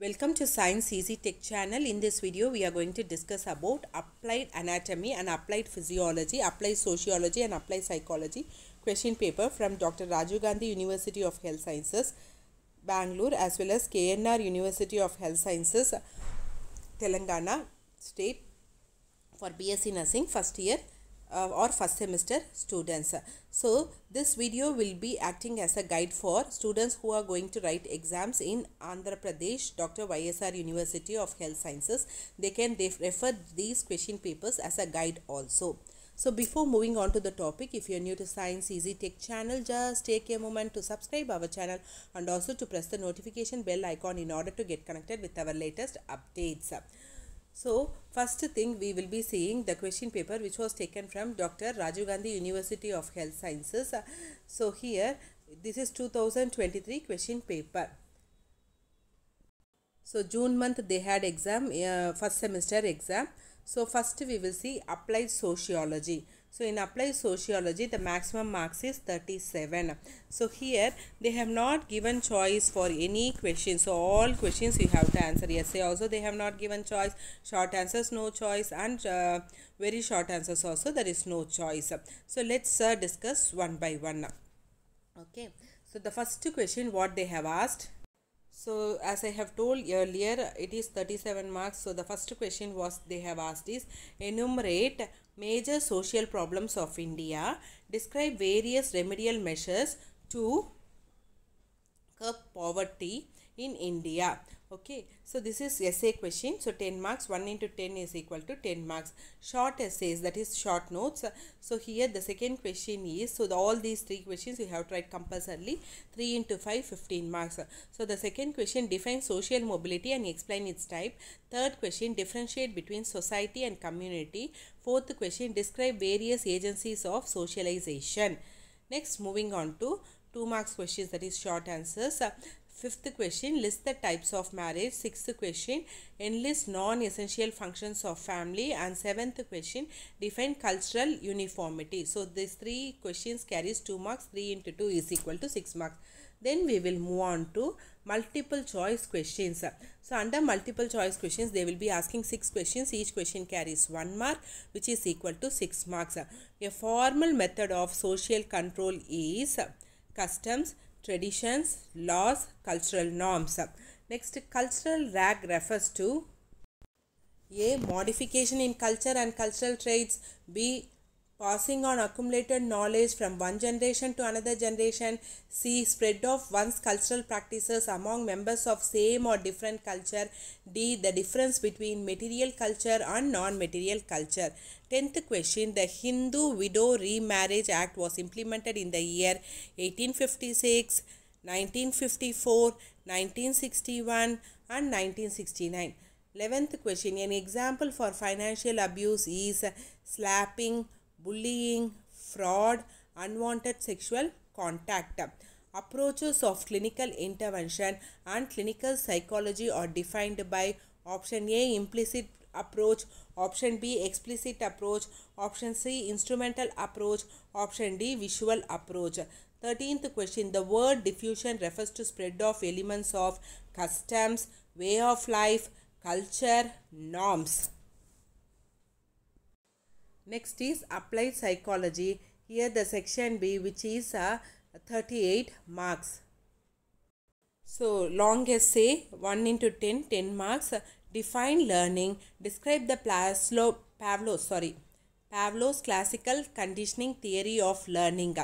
Welcome to Science Easy Tech channel. In this video, we are going to discuss about applied anatomy and applied physiology, applied sociology and applied psychology question paper from Dr. Rajiv Gandhi University of Health Sciences, Bangalore as well as KNR University of Health Sciences, Telangana State for BSc Nursing first year uh, or first semester students. So this video will be acting as a guide for students who are going to write exams in Andhra Pradesh Dr. YSR University of Health Sciences. They can ref- refer these question papers as a guide also. So before moving on to the topic, if you're new to Science Easy Tech channel, just take a moment to subscribe our channel and also to press the notification bell icon in order to get connected with our latest updates. So first thing we will be seeing the question paper which was taken from Dr. Rajiv Gandhi University of Health Sciences. So here this is 2023 question paper. So June month they had exam, uh, first semester exam. So first we will see applied sociology. So in applied sociology the maximum marks is 37. So here they have not given choice for any question. So all questions you have to answer. Yes, also they have not given choice. Short answers no choice and uh, very short answers also there is no choice. So let's uh, discuss one by one. Okay. So the first question what they have asked so as I have told earlier, it is 37 marks. So the first question was they have asked is enumerate major social problems of India. Describe various remedial measures to curb poverty in India. Okay, so this is essay question. So 10 marks, 1 into 10 is equal to 10 marks. Short essays, that is short notes. So here the second question is, so the, all these three questions you have to write compulsorily. 3 into 5, 15 marks. So the second question, define social mobility and explain its type. Third question, differentiate between society and community. Fourth question, describe various agencies of socialization. Next, moving on to 2 marks questions that is short answers. Fifth question, list the types of marriage. Sixth question, enlist non-essential functions of family. And seventh question, define cultural uniformity. So these three questions carries 2 marks. 3 into 2 is equal to 6 marks. Then we will move on to multiple choice questions. So under multiple choice questions, they will be asking 6 questions. Each question carries 1 mark which is equal to 6 marks. A formal method of social control is customs, traditions, laws, cultural norms. Next, cultural lag refers to A. Modification in culture and cultural traits. B. Passing on accumulated knowledge from one generation to another generation. C. Spread of one's cultural practices among members of same or different culture. D. The difference between material culture and non-material culture. Tenth question. The Hindu Widow Remarriage Act was implemented in the year 1856, 1954, 1961 and 1969. 11th question. An example for financial abuse is slapping, bullying, fraud, unwanted sexual contact. Approaches of clinical intervention and clinical psychology are defined by option A implicit approach, option B explicit approach, option C instrumental approach, option D visual approach. 13th question the word diffusion refers to spread of elements of customs, way of life, culture, norms. Next is applied psychology. Here the section B which is uh, 38 marks. So long essay 1 into 10 10 marks. Define learning. Describe the Plaslo, Pavlos sorry Pavlov's classical conditioning theory of learning.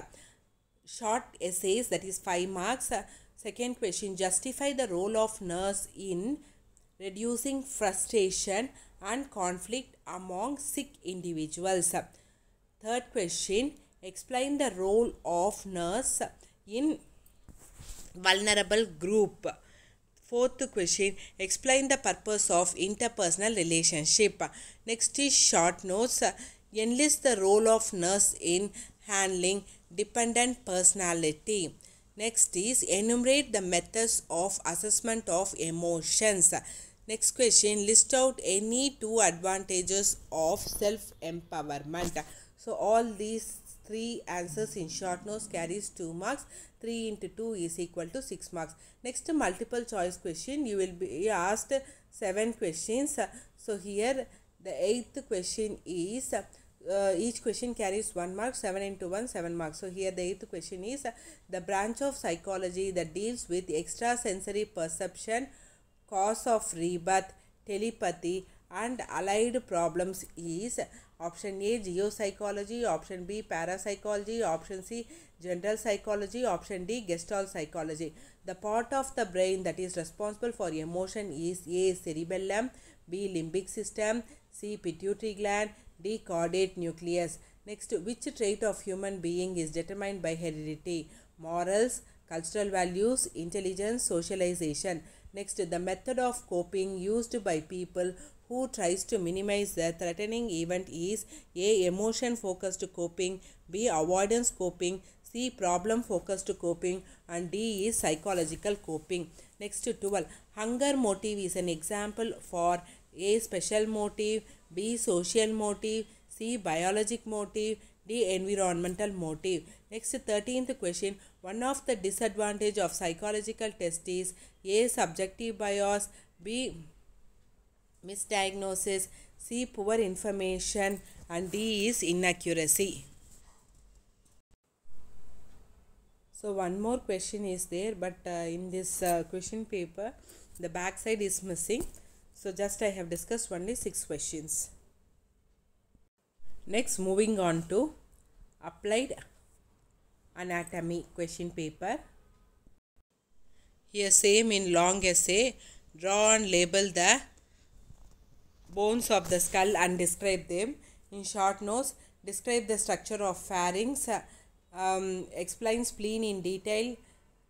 Short essays that is 5 marks. Second question justify the role of nurse in reducing frustration and conflict among sick individuals. Third question explain the role of nurse in vulnerable group. Fourth question explain the purpose of interpersonal relationship. Next is short notes enlist the role of nurse in handling dependent personality. Next is enumerate the methods of assessment of emotions. Next question list out any two advantages of self empowerment. So all these 3 answers in short notes carries 2 marks. 3 into 2 is equal to 6 marks. Next multiple choice question. You will be asked 7 questions. So here the eighth question is uh, each question carries 1 mark 7 into 1 7 marks. So here the eighth question is uh, the branch of psychology that deals with extrasensory perception cause of rebirth telepathy and allied problems is option a geopsychology option b parapsychology option c general psychology option d gestalt psychology. The part of the brain that is responsible for emotion is a cerebellum b limbic system c pituitary gland d caudate nucleus. Next which trait of human being is determined by heredity? Morals cultural values intelligence socialization next the method of coping used by people who tries to minimize the threatening event is a emotion focused coping b avoidance coping c problem focused coping and d is psychological coping next 12 hunger motive is an example for a special motive b social motive c biologic motive d environmental motive. Next 13th question. One of the disadvantage of psychological test is a subjective bias b misdiagnosis c poor information and d is inaccuracy. So one more question is there but uh, in this uh, question paper the back side is missing. So just i have discussed only six questions next moving on to applied anatomy question paper. Here same in long essay draw and label the bones of the skull and describe them. In short notes describe the structure of pharynx um, explain spleen in detail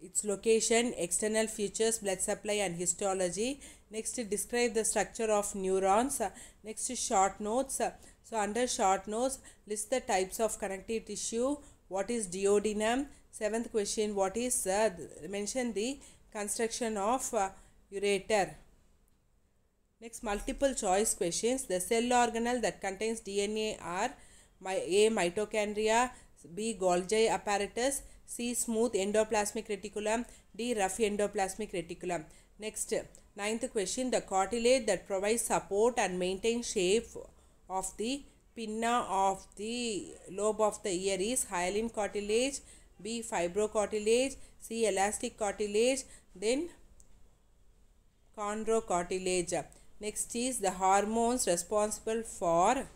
its location external features blood supply and histology. Next describe the structure of neurons. Next short notes so under short notes list the types of connective tissue. What is duodenum? Seventh question what is uh, mention the construction of uh, ureter. Next multiple choice questions. The cell organelle that contains dna are my a mitochondria b golgi apparatus c smooth endoplasmic reticulum d rough endoplasmic reticulum. Next ninth question the cartilage that provides support and maintains shape of the pinna of the lobe of the ear is hyaline cartilage b fibrocartilage c elastic cartilage then chondrocartilage. Next is the hormones responsible for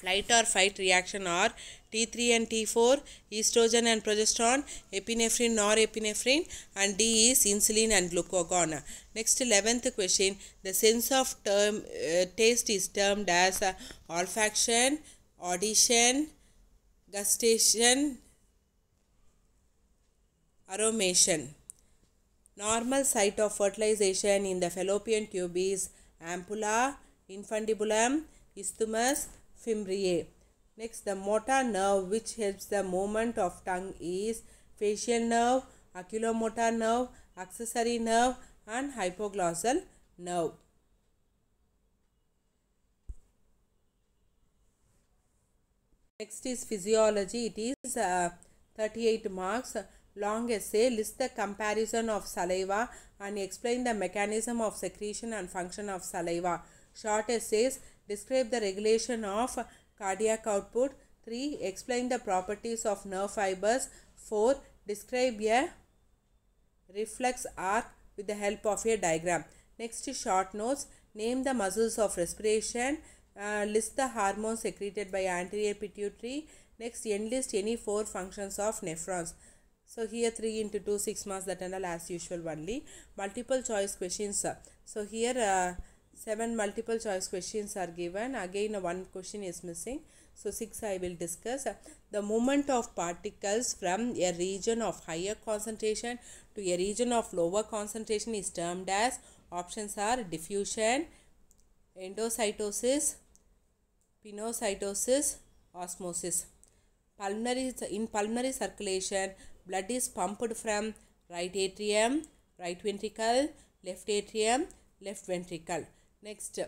flight or fight reaction are T3 and T4, estrogen and progesterone, epinephrine, norepinephrine, and D is insulin and glucagon. Next, 11th question. The sense of term uh, taste is termed as uh, olfaction, audition, gustation, aromation. Normal site of fertilization in the fallopian tube is ampulla, infundibulum, isthmus, fimbriae. Next, the motor nerve which helps the movement of tongue is facial nerve, oculomotor nerve, accessory nerve and hypoglossal nerve. Next is physiology. It is uh, 38 marks. Long essay. List the comparison of saliva and explain the mechanism of secretion and function of saliva. Short essays. Describe the regulation of cardiac output. 3. Explain the properties of nerve fibers. 4. Describe a reflex arc with the help of a diagram. Next short notes. Name the muscles of respiration. Uh, list the hormones secreted by anterior pituitary. Next enlist any four functions of nephrons. So here 3 into 2 6 marks that and all as usual only. Multiple choice questions. So here uh, 7 multiple choice questions are given. Again one question is missing. So 6 I will discuss. The movement of particles from a region of higher concentration to a region of lower concentration is termed as options are diffusion, endocytosis, pinocytosis, osmosis. Pulmonary in pulmonary circulation, blood is pumped from right atrium, right ventricle, left atrium, left ventricle. Next,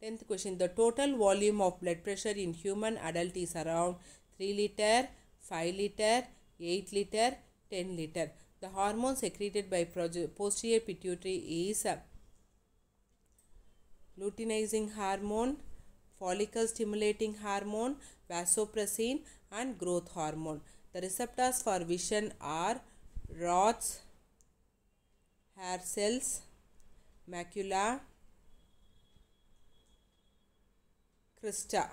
tenth question: the total volume of blood pressure in human adult is around 3 liter 5 liter 8 liter 10 liter. The hormone secreted by posterior pituitary is uh, luteinizing hormone follicle stimulating hormone vasopressin and growth hormone. The receptors for vision are rods hair cells macula crista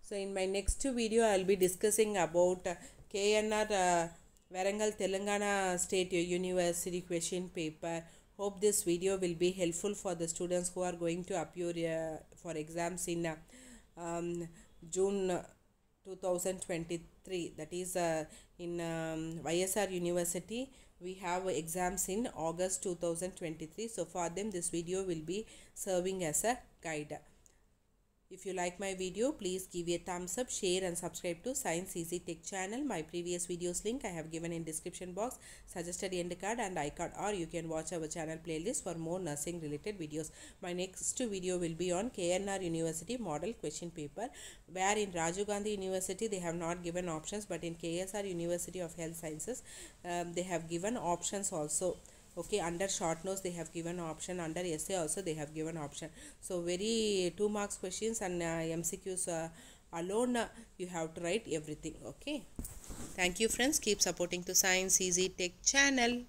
so in my next video i will be discussing about uh, knr uh, Warangal Telangana State University question paper. Hope this video will be helpful for the students who are going to appear uh, for exams in uh, um, June 2023. That is uh, in um, YSR University. We have exams in August 2023. So for them, this video will be serving as a guide. If you like my video, please give a thumbs up, share and subscribe to Science Easy Tech channel. My previous videos link I have given in description box, suggested end card and iCard or you can watch our channel playlist for more nursing related videos. My next video will be on KNR University model question paper where in Rajiv Gandhi University they have not given options but in KSR University of Health Sciences um, they have given options also okay under short notes they have given option. Under essay also they have given option. So very two marks questions and uh, mcqs uh, alone uh, you have to write everything. Okay? Thank you friends. Keep supporting to science easy tech channel